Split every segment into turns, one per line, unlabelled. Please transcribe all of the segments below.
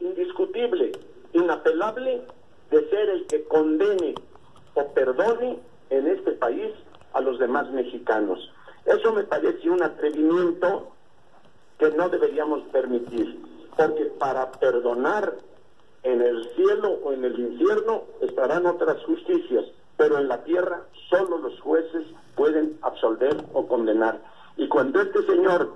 indiscutible, inapelable, de ser el que condene o perdone en este país a los demás mexicanos. Eso me parece un atrevimiento que no deberíamos permitir, porque para perdonar en el cielo o en el infierno estarán otras justicias, pero en la tierra solo los jueces pueden absolver o condenar. Y cuando este señor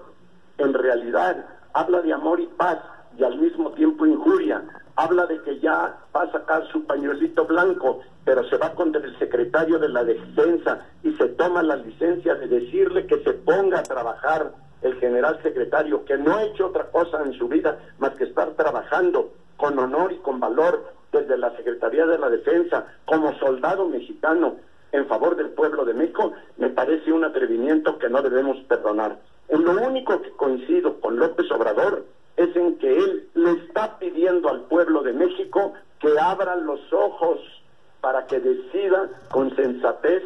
en realidad habla de amor y paz y al mismo tiempo injuria, habla de que ya va a sacar su pañuelito blanco, pero se va contra el secretario de la defensa y se toma la licencia de decirle que se ponga a trabajar el general secretario, que no ha hecho otra cosa en su vida más que estar trabajando con honor y con valor desde la Secretaría de la Defensa como soldado mexicano en favor del pueblo de México, me parece un atrevimiento que no debemos perdonar. En lo único que coincido con López México que abran los ojos para que decida con sensatez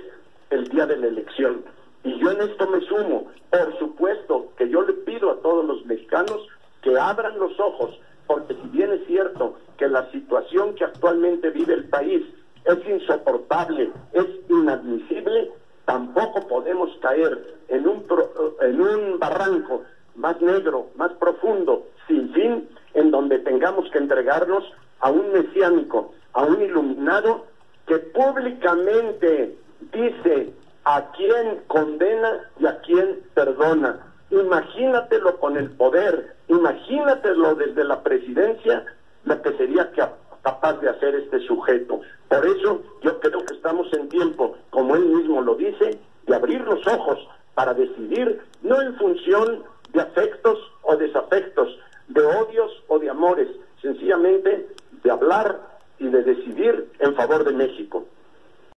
el día de la elección. Y yo en esto me sumo. Por supuesto que yo le pido a todos los mexicanos que abran los ojos, porque si bien es cierto que la situación que actualmente vive el país es insoportable, es inadmisible, tampoco podemos caer en un, en un barranco más negro, más profundo, sin fin, en donde tengamos que entregarnos a un iluminado que públicamente dice a quién condena y a quién perdona. Imagínatelo con el poder, imagínatelo desde la presidencia, lo que sería capaz de hacer este sujeto. Por eso yo creo que estamos en tiempo, como él mismo lo dice, de abrir los ojos para decidir, no en función de afectos o desafectos, de odios o de amores, sencillamente de hablar y de decidir en favor de México.